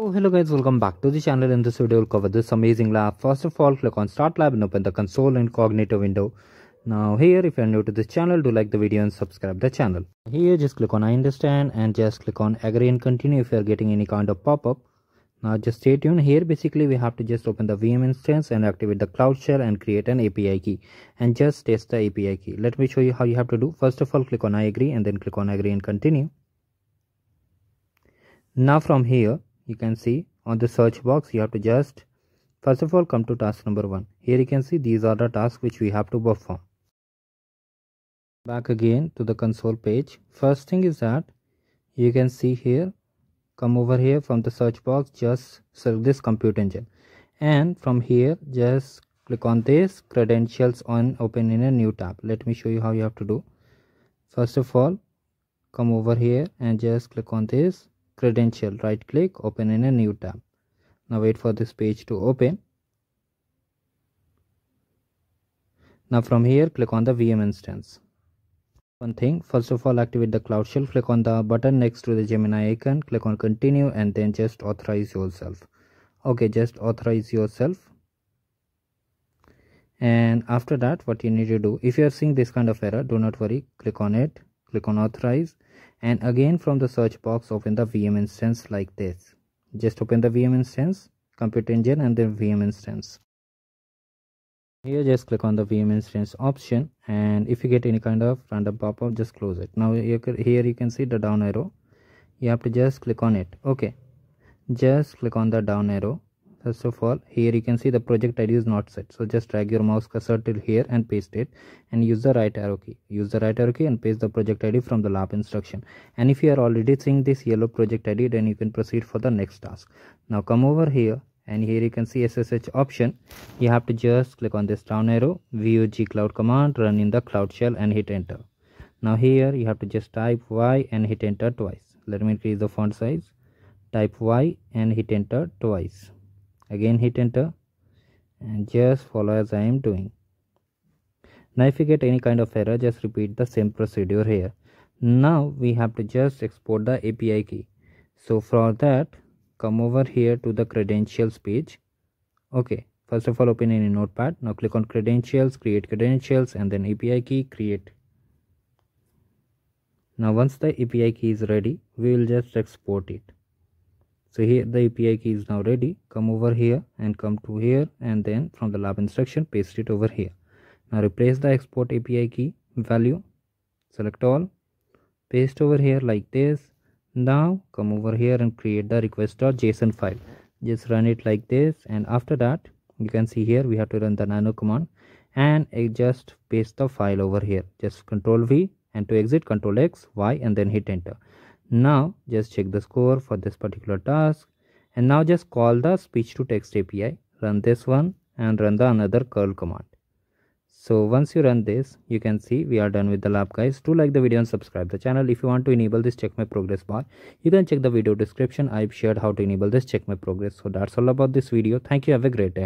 Oh, hello guys, welcome back to the channel. In this video, we'll cover this amazing lab. First of all, click on Start Lab and open the console and incognito window. Now here, if you're new to this channel, do like the video and subscribe the channel. Here, just click on I understand and just click on agree and continue if you're getting any kind of pop-up. Now just stay tuned. Here, basically, we have to just open the VM instance and activate the Cloud Shell and create an API key and just test the API key. Let me show you how you have to do. First of all, click on I agree and then click on agree and continue. Now from here, you can see on the search box you have to just first of all come to task number one. Here you can see these are the tasks which we have to perform. Back again to the console page. First thing is that you can see here come over here from the search box just select this compute engine. And from here just click on this credentials on open in a new tab. Let me show you how you have to do. First of all come over here and just click on this credential right click open in a new tab. Now wait for this page to open. Now from here click on the vm instance. One thing first of all activate the cloud shell click on the button next to the gemini icon click on continue and then just authorize yourself. Okay just authorize yourself. And after that what you need to do if you are seeing this kind of error do not worry click on it click on authorize and again from the search box open the vm instance like this. Just open the vm instance compute engine and then vm instance. Here just click on the vm instance option and if you get any kind of random pop-up just close it. Now here you can see the down arrow. You have to just click on it. Okay. Just click on the down arrow first of all here you can see the project id is not set. So just drag your mouse cursor till here and paste it and use the right arrow key. Use the right arrow key and paste the project id from the lab instruction. And if you are already seeing this yellow project id then you can proceed for the next task. Now come over here and here you can see ssh option. You have to just click on this down arrow view gcloud command run in the cloud shell and hit enter. Now here you have to just type y and hit enter twice. Let me increase the font size. Type y and hit enter twice again hit enter. And just follow as I am doing. Now if you get any kind of error just repeat the same procedure here. Now we have to just export the API key. So for that come over here to the credentials page. Okay first of all open any notepad. Now click on credentials create credentials and then API key create. Now once the API key is ready we will just export it so here the api key is now ready. Come over here and come to here and then from the lab instruction paste it over here. Now replace the export api key value. Select all. Paste over here like this. Now come over here and create the request.json file. Just run it like this. And after that you can see here we have to run the nano command. And just paste the file over here. Just control v and to exit control x y and then hit enter now just check the score for this particular task. And now just call the speech to text api run this one and run the another curl command. So once you run this you can see we are done with the lab guys. Do like the video and subscribe the channel. If you want to enable this check my progress bar you can check the video description. I've shared how to enable this check my progress. So that's all about this video. Thank you. Have a great day